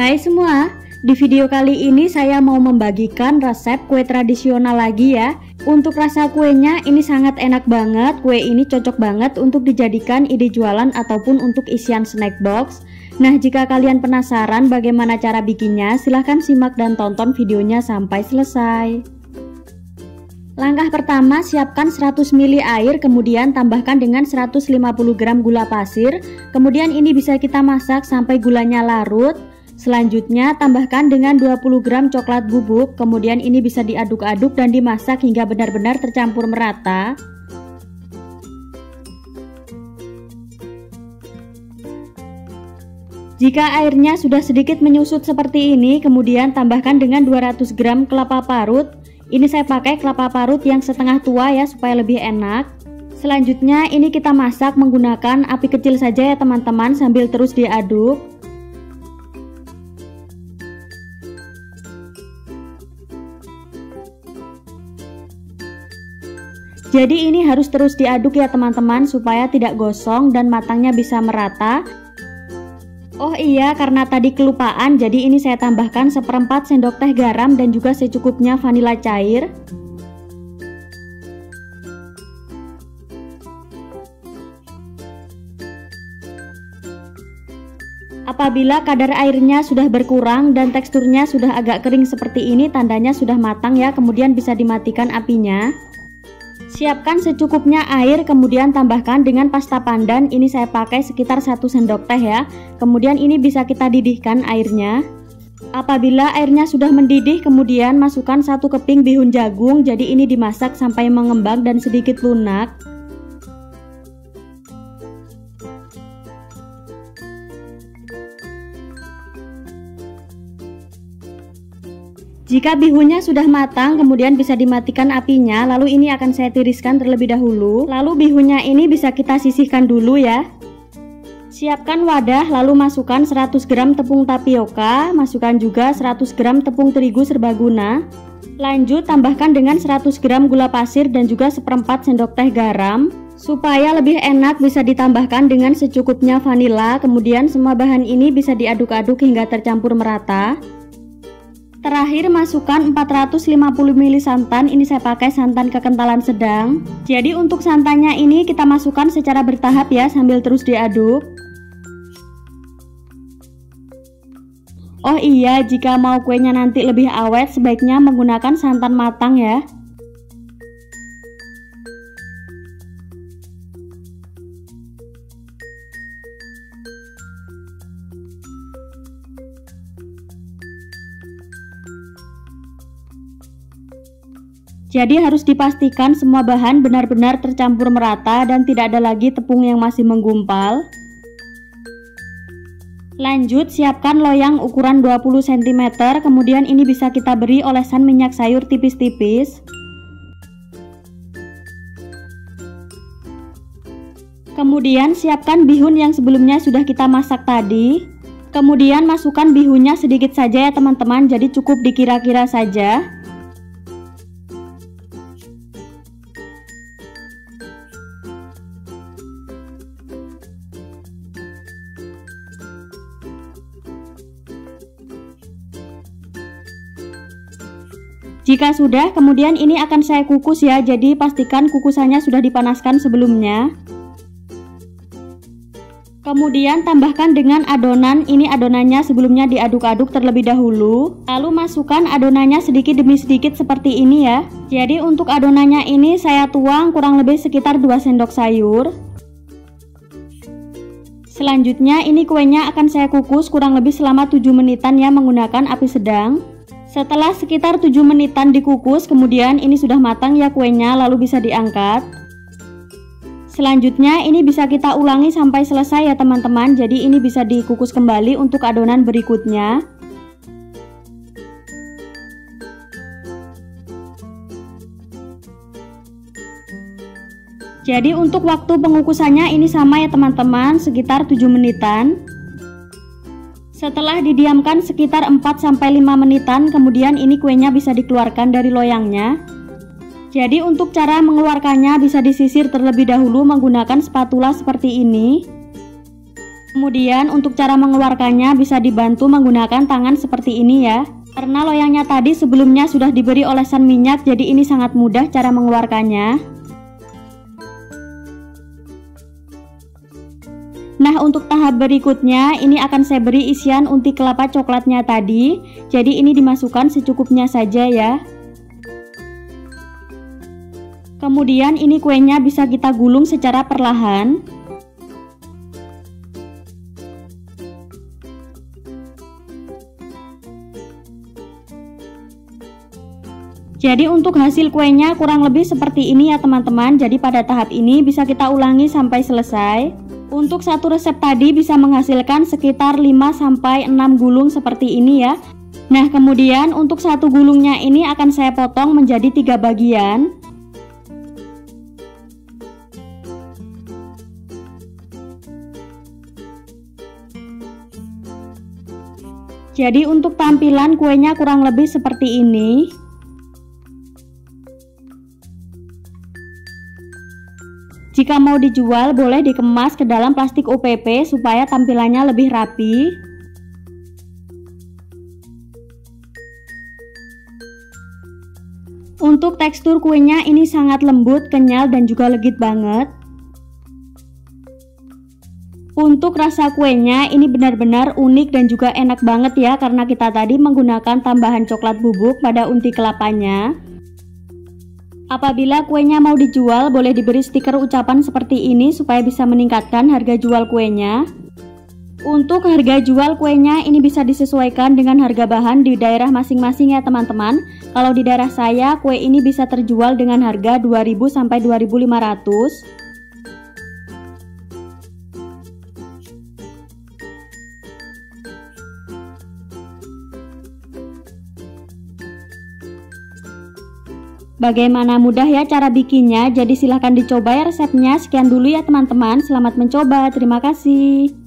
Hai semua, di video kali ini saya mau membagikan resep kue tradisional lagi ya. Untuk rasa kuenya ini sangat enak banget, kue ini cocok banget untuk dijadikan ide jualan ataupun untuk isian snack box. Nah jika kalian penasaran bagaimana cara bikinnya, silahkan simak dan tonton videonya sampai selesai. Langkah pertama, siapkan 100 ml air, kemudian tambahkan dengan 150 gram gula pasir. Kemudian ini bisa kita masak sampai gulanya larut. Selanjutnya tambahkan dengan 20 gram coklat bubuk, kemudian ini bisa diaduk-aduk dan dimasak hingga benar-benar tercampur merata. Jika airnya sudah sedikit menyusut seperti ini, kemudian tambahkan dengan 200 gram kelapa parut. Ini saya pakai kelapa parut yang setengah tua ya supaya lebih enak. Selanjutnya ini kita masak menggunakan api kecil saja ya teman-teman sambil terus diaduk. Jadi ini harus terus diaduk ya teman-teman supaya tidak gosong dan matangnya bisa merata. Oh iya, karena tadi kelupaan, jadi ini saya tambahkan seperempat sendok teh garam dan juga secukupnya vanila cair. Apabila kadar airnya sudah berkurang dan teksturnya sudah agak kering seperti ini, tandanya sudah matang ya, kemudian bisa dimatikan apinya. Siapkan secukupnya air, kemudian tambahkan dengan pasta pandan. Ini saya pakai sekitar 1 sendok teh ya. Kemudian ini bisa kita didihkan airnya. Apabila airnya sudah mendidih, kemudian masukkan satu keping bihun jagung. Jadi ini dimasak sampai mengembang dan sedikit lunak. Jika bihunnya sudah matang, kemudian bisa dimatikan apinya, lalu ini akan saya tiriskan terlebih dahulu. Lalu bihunnya ini bisa kita sisihkan dulu ya. Siapkan wadah, lalu masukkan 100 gram tepung tapioka, masukkan juga 100 gram tepung terigu serbaguna. Lanjut tambahkan dengan 100 gram gula pasir dan juga seperempat sendok teh garam. Supaya lebih enak bisa ditambahkan dengan secukupnya vanila, kemudian semua bahan ini bisa diaduk-aduk hingga tercampur merata. Terakhir masukkan 450 ml santan, ini saya pakai santan kekentalan sedang. Jadi untuk santannya ini kita masukkan secara bertahap ya sambil terus diaduk. Oh iya, jika mau kuenya nanti lebih awet sebaiknya menggunakan santan matang ya. Jadi harus dipastikan semua bahan benar-benar tercampur merata dan tidak ada lagi tepung yang masih menggumpal. Lanjut siapkan loyang ukuran 20 cm, kemudian ini bisa kita beri olesan minyak sayur tipis-tipis. Kemudian siapkan bihun yang sebelumnya sudah kita masak tadi. Kemudian masukkan bihunnya sedikit saja ya teman-teman, jadi cukup dikira-kira saja. Jika sudah, kemudian ini akan saya kukus ya, jadi pastikan kukusannya sudah dipanaskan sebelumnya. Kemudian tambahkan dengan adonan, ini adonannya sebelumnya diaduk-aduk terlebih dahulu. Lalu masukkan adonannya sedikit demi sedikit seperti ini ya. Jadi untuk adonannya ini saya tuang kurang lebih sekitar 2 sendok sayur. Selanjutnya ini kuenya akan saya kukus kurang lebih selama 7 menitan ya menggunakan api sedang. Setelah sekitar 7 menitan dikukus, kemudian ini sudah matang ya kuenya, lalu bisa diangkat. Selanjutnya ini bisa kita ulangi sampai selesai ya teman-teman, jadi ini bisa dikukus kembali untuk adonan berikutnya. Jadi untuk waktu pengukusannya ini sama ya teman-teman, sekitar 7 menitan. Setelah didiamkan sekitar 4-5 menitan, kemudian ini kuenya bisa dikeluarkan dari loyangnya. Jadi untuk cara mengeluarkannya bisa disisir terlebih dahulu menggunakan spatula seperti ini. Kemudian untuk cara mengeluarkannya bisa dibantu menggunakan tangan seperti ini ya. Karena loyangnya tadi sebelumnya sudah diberi olesan minyak jadi ini sangat mudah cara mengeluarkannya. Nah untuk tahap berikutnya ini akan saya beri isian unti kelapa coklatnya tadi. Jadi ini dimasukkan secukupnya saja ya. Kemudian ini kuenya bisa kita gulung secara perlahan. Jadi untuk hasil kuenya kurang lebih seperti ini ya teman-teman. Jadi pada tahap ini bisa kita ulangi sampai selesai Untuk satu resep tadi bisa menghasilkan sekitar 5-6 gulung seperti ini ya. Nah kemudian untuk satu gulungnya ini akan saya potong menjadi tiga bagian. Jadi untuk tampilan kuenya kurang lebih seperti ini Jika mau dijual, boleh dikemas ke dalam plastik UPP supaya tampilannya lebih rapi. Untuk tekstur kuenya ini sangat lembut, kenyal, dan juga legit banget. Untuk rasa kuenya ini benar-benar unik dan juga enak banget ya karena kita tadi menggunakan tambahan coklat bubuk pada unti kelapanya. Apabila kuenya mau dijual, boleh diberi stiker ucapan seperti ini supaya bisa meningkatkan harga jual kuenya. Untuk harga jual kuenya ini bisa disesuaikan dengan harga bahan di daerah masing-masing ya teman-teman. Kalau di daerah saya, kue ini bisa terjual dengan harga 2000 sampai 2500. Bagaimana mudah ya cara bikinnya, jadi silahkan dicoba ya resepnya. Sekian dulu ya teman-teman, selamat mencoba, terima kasih.